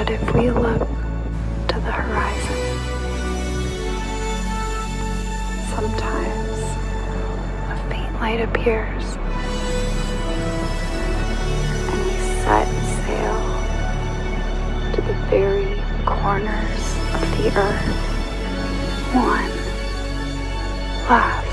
that if we look to the horizon, sometimes a faint light appears and we set sail to the very corners of the earth. One love.